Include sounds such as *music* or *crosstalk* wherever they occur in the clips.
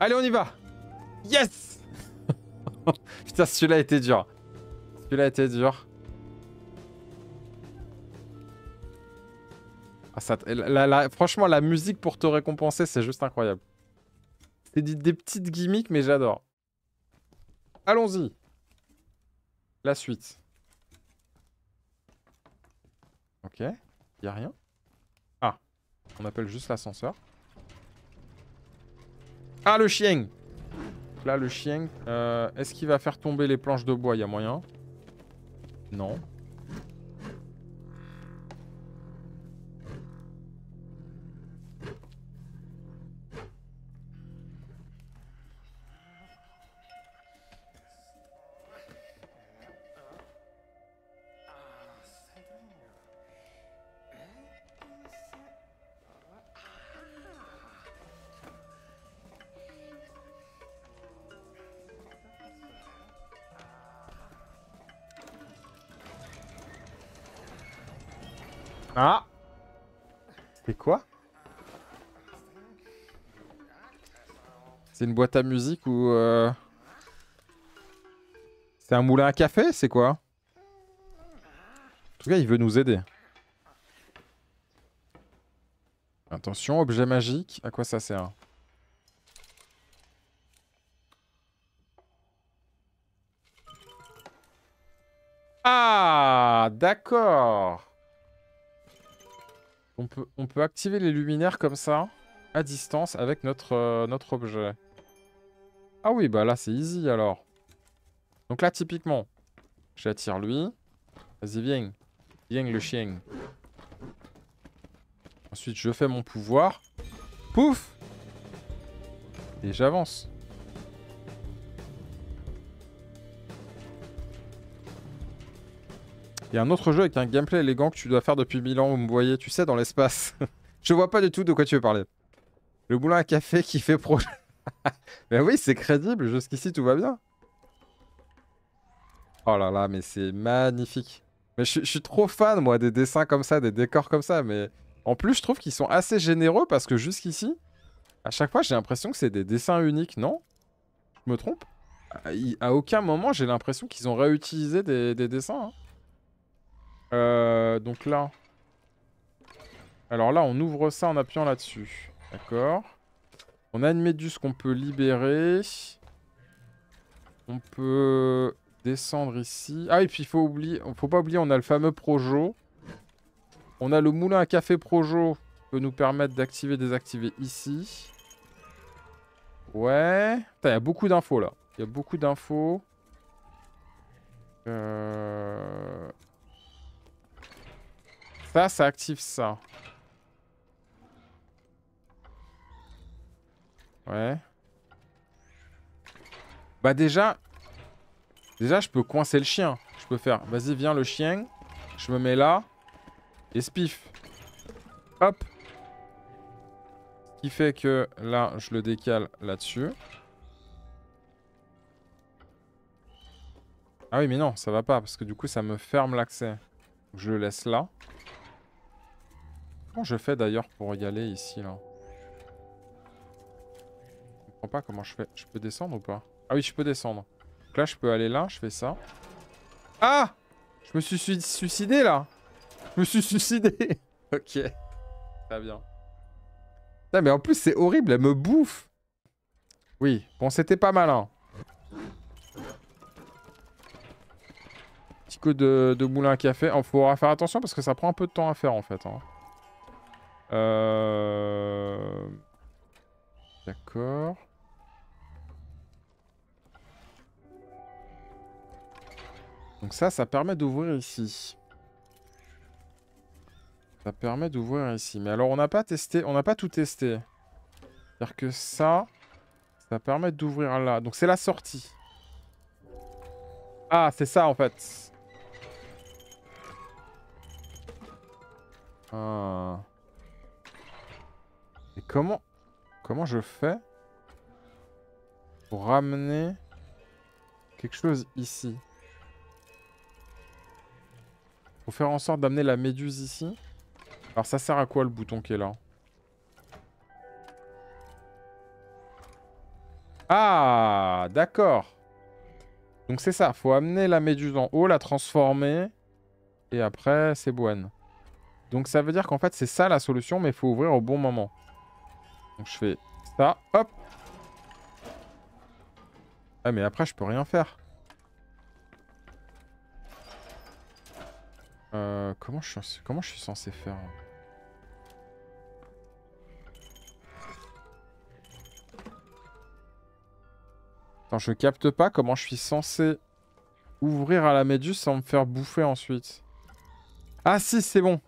Allez, on y va Yes *laughs* Putain, celui-là été dur. Celui-là été dur. Ah, ça, franchement, la musique pour te récompenser, c'est juste incroyable. C'est des, des petites gimmicks, mais j'adore. Allons-y. La suite. Ok. Y a rien. Ah. On appelle juste l'ascenseur. Ah, le chien Là, le chien. Euh, Est-ce qu'il va faire tomber les planches de bois? Il y a moyen Non. Ah C'est quoi C'est une boîte à musique ou... Euh... C'est un moulin à café C'est quoi En tout cas, il veut nous aider. Attention, objet magique. À quoi ça sert Ah D'accord on peut, activer les luminaires comme ça, à distance, avec notre, euh, notre objet. Ah oui, bah là, c'est easy, alors. Donc là, typiquement, j'attire lui. Vas-y, viens. Viens, le chien. Ensuite, je fais mon pouvoir. Pouf Et j'avance. Il y a un autre jeu avec un gameplay élégant que tu dois faire depuis 1000 ans, vous me voyez, tu sais, dans l'espace. *laughs* je vois pas du tout de quoi tu veux parler. Le moulin à café qui fait projet. *laughs* mais oui, c'est crédible, jusqu'ici tout va bien. Oh là là, mais c'est magnifique. Mais je, suis trop fan, moi, des dessins comme ça, des décors comme ça. Mais en plus, je trouve qu'ils sont assez généreux parce que jusqu'ici, à chaque fois, j'ai l'impression que c'est des dessins uniques, non? Je me trompe? À, aucun moment, j'ai l'impression qu'ils ont réutilisé des, dessins. Hein. Euh, donc là... Alors là, on ouvre ça en appuyant là-dessus. D'accord. On a une méduse qu'on peut libérer. On peut descendre ici. Ah, et puis il faut faut pas oublier, on a le fameux Projo. On a le moulin à café Projo qui peut nous permettre d'activer désactiver ici. Ouais. Il y a beaucoup d'infos là. Il y a beaucoup d'infos. Euh... Ça, ça active ça. Ouais. Bah déjà... Déjà, je peux coincer le chien. Je peux faire, vas-y, viens le chien. Je me mets là. Et spiff. Hop. Ce qui fait que là, je le décale là-dessus. Ah oui, mais non, ça va pas. Parce que du coup, ça me ferme l'accès. Je le laisse là. Je fais d'ailleurs pour y aller ici là? Je comprends pas comment je fais. Je peux descendre ou pas? Ah oui, je peux descendre. Donc là, je peux aller là, je fais ça. Ah Je me suis suicidé là Je me suis *laughs* suicidé Ok. Très bien. mais en plus, c'est horrible, elle me bouffe Oui, bon, c'était pas malin. Petit coup de, moulin à café. Il faudra faire attention parce que ça prend un peu de temps à faire en fait. Hein. Euh... D'accord. Donc ça, ça permet d'ouvrir ici. Ça permet d'ouvrir ici. Mais alors, on n'a pas testé, on n'a pas tout testé. C'est-à-dire que ça, ça permet d'ouvrir là. Donc c'est la sortie. Ah, c'est ça en fait. Ah. Et comment... Comment je fais pour ramener quelque chose ici? Faut faire en sorte d'amener la méduse ici? Alors ça sert à quoi le bouton qui est là? Ah, d'accord. Donc c'est ça, faut amener la méduse en haut, la transformer, et après c'est Boine. Donc ça veut dire qu'en fait c'est ça la solution, mais il faut ouvrir au bon moment. Donc je fais ça, hop. Ah mais après je peux rien faire. Euh, comment, je suis, comment je suis censé faire Attends, je capte pas comment je suis censé ouvrir à la méduse sans me faire bouffer ensuite. Ah si, c'est bon.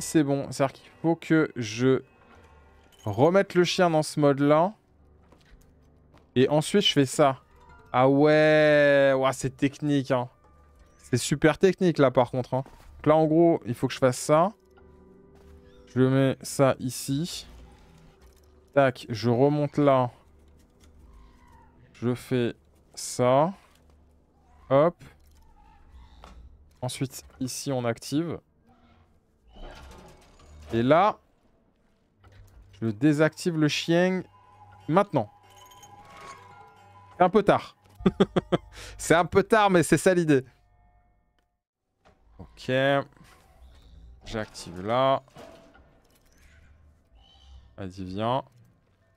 C'est bon. C'est-à-dire qu'il faut que je remette le chien dans ce mode-là. Et ensuite, je fais ça. Ah ouais, c'est technique. Hein. C'est super technique là par contre. Hein. Donc là en gros, il faut que je fasse ça. Je mets ça ici. Tac, je remonte là. Je fais ça. Hop. Ensuite, ici, on active. Et là, je désactive le chien maintenant. C'est un peu tard. *laughs* c'est un peu tard, mais c'est ça l'idée. Ok. J'active là. Vas-y, viens.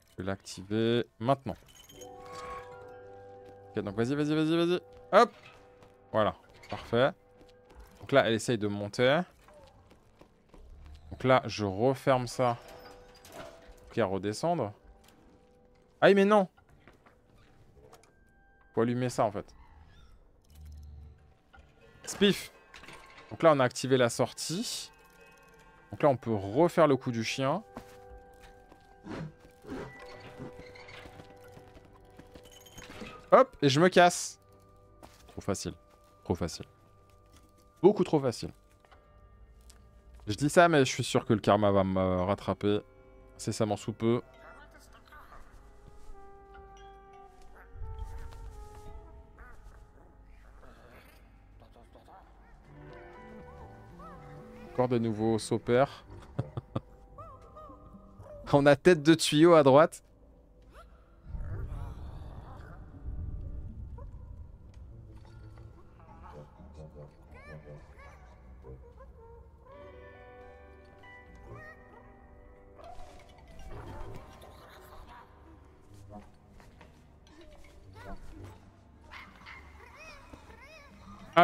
Je vais l'activer maintenant. Ok, donc vas-y, vas-y, vas-y, vas-y. Hop Voilà, parfait. Donc là, elle essaye de monter. Donc là, je referme ça. Pour qu'elle redescende. Aïe, mais non Faut allumer ça, en fait. Spiff Donc là, on a activé la sortie. Donc là, on peut refaire le coup du chien. Hop, et je me casse. Trop facile. Trop facile. Beaucoup trop facile. Je dis ça, mais je suis sûr que le karma va me rattraper. C'est ça sous peu. Encore de nouveaux saupers. *laughs* On a tête de tuyau à droite.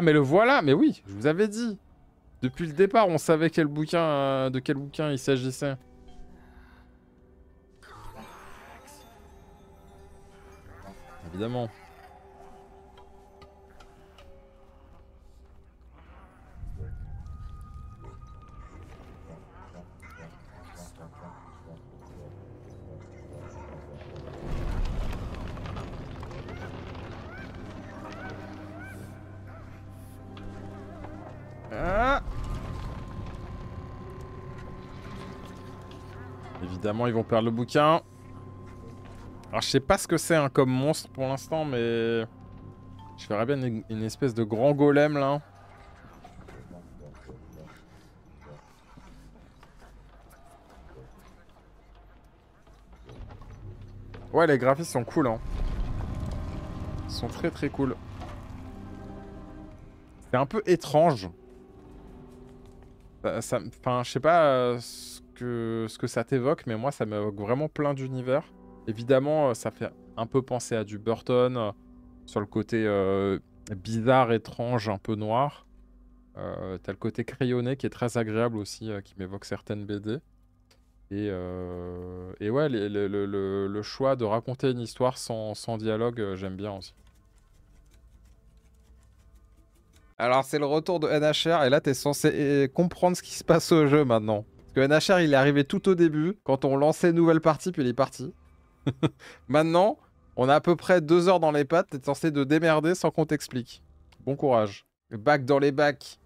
Ah mais le voilà, mais oui, je vous avais dit. Depuis le départ, on savait quel bouquin, euh, de quel bouquin il s'agissait. Évidemment. Évidemment, ils vont perdre le bouquin. Alors, je sais pas ce que c'est hein, comme monstre pour l'instant, mais... Je verrais bien une, espèce de grand golem, là. Ouais, les graphismes sont cool, hein. Ils sont très très cool. C'est un peu étrange. Enfin, je sais pas... Euh, que ça t'évoque, mais moi, ça m'évoque vraiment plein d'univers. Évidemment, euh, ça fait un peu penser à du Burton, euh, sur le côté euh, bizarre, étrange, un peu noir. T'as le côté crayonné qui est très agréable aussi, qui m'évoque certaines BD. Et, ouais, le, choix de raconter une histoire sans, sans dialogue, j'aime bien aussi. Alors c'est le retour de NHR et là t'es censé comprendre ce qui se passe au jeu maintenant. Parce que NHR, il est arrivé tout au début, quand on lançait nouvelle partie, puis il est parti. *laughs* Maintenant, on a à peu près deux heures dans les pattes, t'es censé de démerder sans qu'on t'explique. Bon courage. Bac dans les bacs.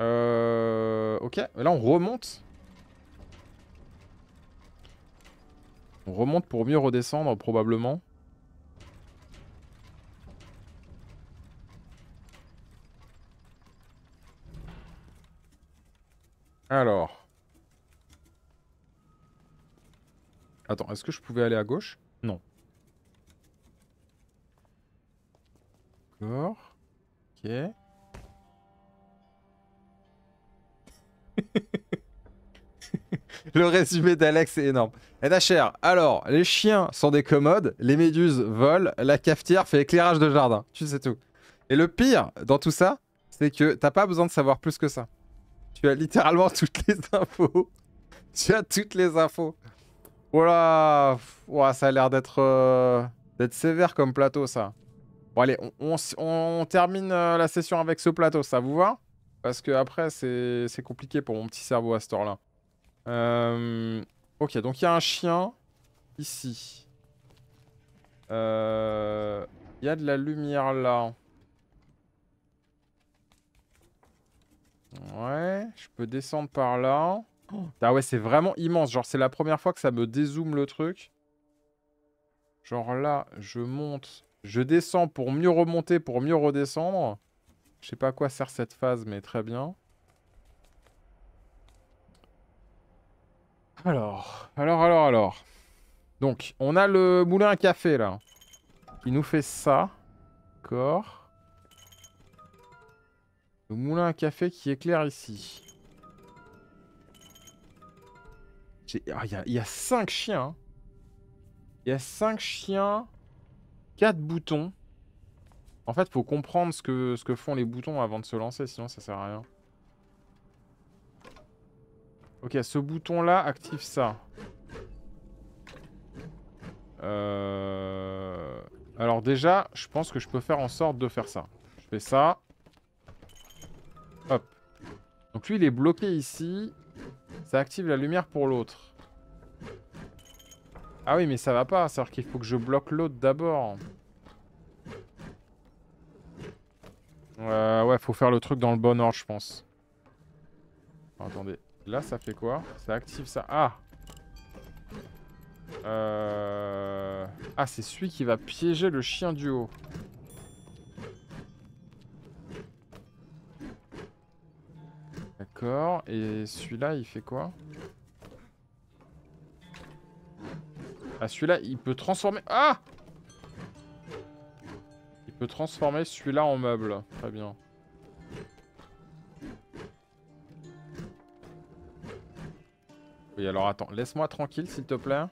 Euh... Ok, là on remonte. On remonte pour mieux redescendre, probablement. Alors. Attends, est-ce que je pouvais aller à gauche? Non. D'accord. Ok. *laughs* Le résumé d'Alex est énorme. NHR, alors, les chiens sont des commodes, les méduses volent, la cafetière fait éclairage de jardin. Tu sais tout. Et le pire dans tout ça, c'est que t'as pas besoin de savoir plus que ça. Tu as littéralement toutes les infos. *laughs* tu as toutes les infos. Voilà. ça a l'air d'être euh, d'être sévère comme plateau, ça. Bon, allez, on, termine euh, la session avec ce plateau, ça vous va? Parce que après, c'est compliqué pour mon petit cerveau à ce temps-là. Euh, ok, donc il y a un chien ici. Il y a de la lumière là. Ouais, je peux descendre par là. Ah ouais, c'est vraiment immense. Genre, c'est la première fois que ça me dézoome le truc. Genre là, je monte. Je descends pour mieux remonter, pour mieux redescendre. Je sais pas à quoi sert cette phase, mais très bien. Alors, alors, alors, alors. Donc, on a le moulin à café, là. Qui nous fait ça. D'accord. Le moulin à café qui éclaire ici. Ah, il y, a 5 chiens. Il y a 5 chiens. 4 boutons. En fait, faut comprendre ce que, ce que font les boutons avant de se lancer, sinon ça sert à rien. Ok, ce bouton-là active ça. Euh... Alors déjà, je pense que je peux faire en sorte de faire ça. Je fais ça. Hop. Donc lui, il est bloqué ici. Ça active la lumière pour l'autre. Ah oui, mais ça va pas. C'est-à-dire qu'il faut que je bloque l'autre d'abord. Euh, ouais, faut faire le truc dans le bon ordre, je pense. attendez. Là, ça fait quoi? Ça active ça. Ah euh... Ah, c'est celui qui va piéger le chien du haut. Et celui-là, il fait quoi? Ah, celui-là, il peut transformer... Ah Il peut transformer celui-là en meuble. Très bien. Oui, alors attends. Laisse-moi tranquille, s'il te plaît.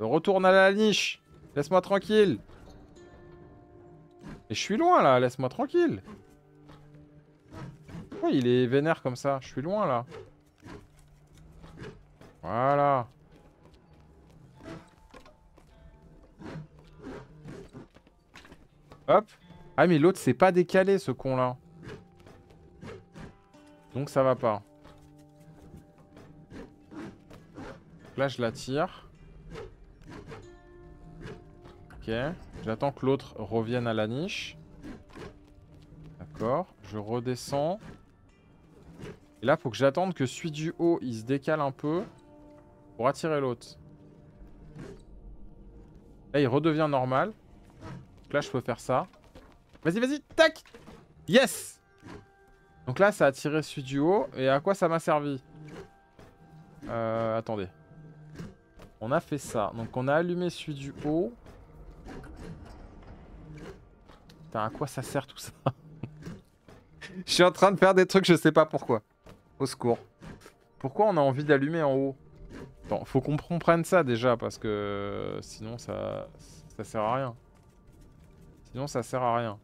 Retourne à la niche Laisse-moi tranquille Et je suis loin, là. Laisse-moi tranquille il est vénère comme ça Je suis loin là. Voilà. Hop. Ah mais l'autre c'est pas décalé ce con là. Donc ça va pas. Là je la tire. Ok. J'attends que l'autre revienne à la niche. D'accord. Je redescends. Et là, faut que j'attende que celui du haut, il se décale un peu pour attirer l'autre. Là, il redevient normal. Donc là, je peux faire ça. Vas-y, vas-y, tac Yes Donc là, ça a attiré celui du haut. Et à quoi ça m'a servi? Euh, Attendez. On a fait ça. Donc on a allumé celui du haut. Putain, à quoi ça sert tout ça? *laughs* Je suis en train de faire des trucs, je sais pas pourquoi. Pourquoi on a envie d'allumer en haut? Attends, faut qu'on comprenne ça déjà, parce que sinon ça, ça sert à rien. Sinon ça sert à rien.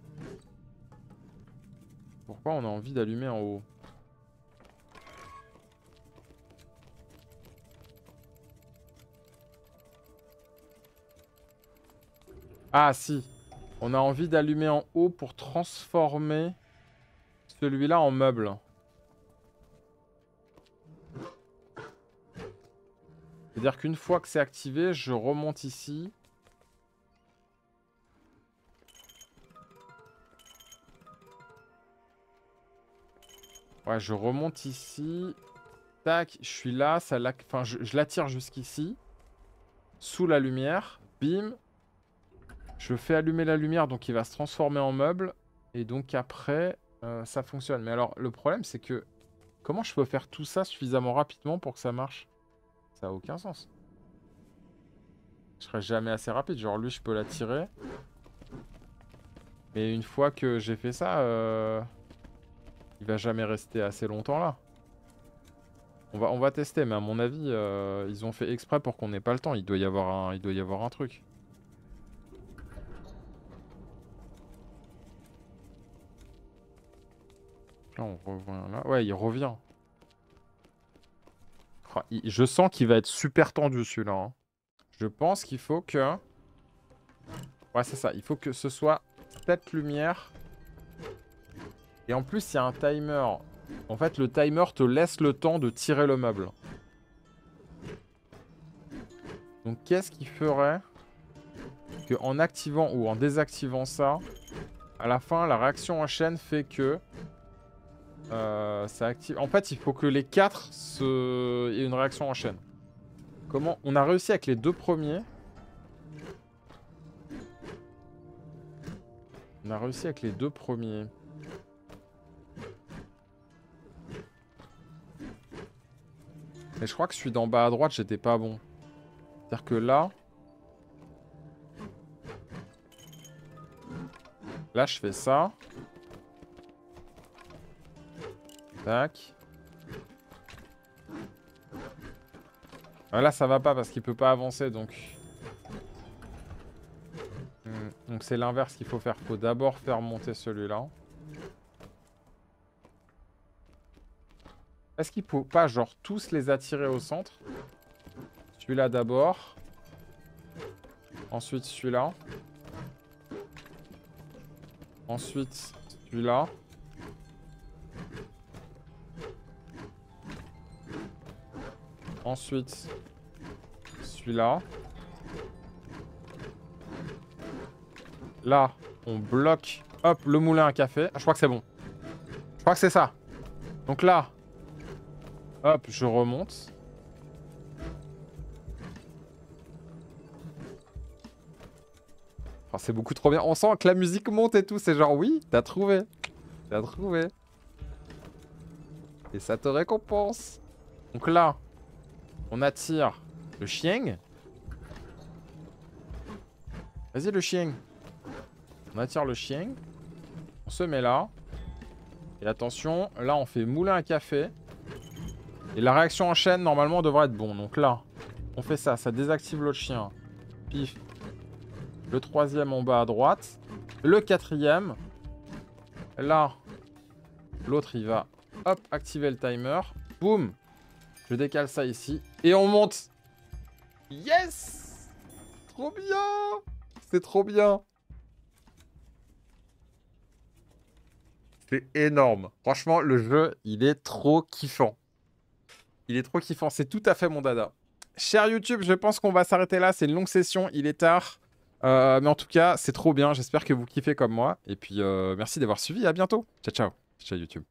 Pourquoi on a envie d'allumer en haut? Ah si On a envie d'allumer en haut pour transformer celui-là en meuble. C'est-à-dire qu'une fois que c'est activé, je remonte ici. Ouais, je remonte ici. Tac, je suis là. Ça. Enfin, je, je l'attire jusqu'ici. Sous la lumière. Bim. Je fais allumer la lumière, donc il va se transformer en meuble. Et donc après, euh, ça fonctionne. Mais alors, le problème, c'est que... Comment je peux faire tout ça suffisamment rapidement pour que ça marche? Ça a aucun sens. Je serai jamais assez rapide. Genre, lui, je peux la tirer. Mais une fois que j'ai fait ça, euh, il va jamais rester assez longtemps là. On va, on va tester, mais à mon avis, euh, ils ont fait exprès pour qu'on n'ait pas le temps. Il doit y avoir un, il doit y avoir un truc. Là, on revient là. Ouais, il revient. Je sens qu'il va être super tendu celui-là. Hein. Je pense qu'il faut que... Ouais, c'est ça. Il faut que ce soit cette lumière. Et en plus, il y a un timer. En fait, le timer te laisse le temps de tirer le meuble. Donc, qu'est-ce qui ferait que en activant ou en désactivant ça, à la fin, la réaction en chaîne fait que euh, ça active. En fait, il faut que les quatre se... aient une réaction en chaîne. Comment On a réussi avec les deux premiers? On a réussi avec les deux premiers. Mais je crois que celui d'en bas à droite, j'étais pas bon. C'est-à-dire que là... Là, je fais ça. Tac. Ah, là, ça va pas parce qu'il peut pas avancer, donc... Hmm, donc c'est l'inverse qu'il faut faire. Faut d'abord faire monter celui-là. Est-ce qu'il faut pas, genre, tous les attirer au centre? Celui-là d'abord. Ensuite, celui-là. Ensuite, celui-là. Ensuite, celui-là. Là, on bloque, hop, le moulin à café. Ah, je crois que c'est bon. Je crois que c'est ça. Donc là, hop, je remonte. c'est beaucoup trop bien. On sent que la musique monte et tout. C'est genre, oui, t'as trouvé. T'as trouvé. Et ça te récompense. Donc là, on attire le chien. Vas-y le chien. On attire le chien. On se met là. Et attention, là on fait moulin à café. Et la réaction en chaîne normalement devrait être bon. Donc là, on fait ça, ça désactive le chien. Pif. Le troisième en bas à droite. Le quatrième. Là, l'autre il va hop activer le timer. Boum. Je décale ça ici. Et on monte. Yes Trop bien C'est trop bien C'est énorme. Franchement, le jeu, il est trop kiffant. Il est trop kiffant. C'est tout à fait mon dada. Cher YouTube, je pense qu'on va s'arrêter là. C'est une longue session. Il est tard. Euh, mais en tout cas, c'est trop bien. J'espère que vous kiffez comme moi. Et puis, euh, merci d'avoir suivi. À bientôt. Ciao, ciao. Ciao YouTube.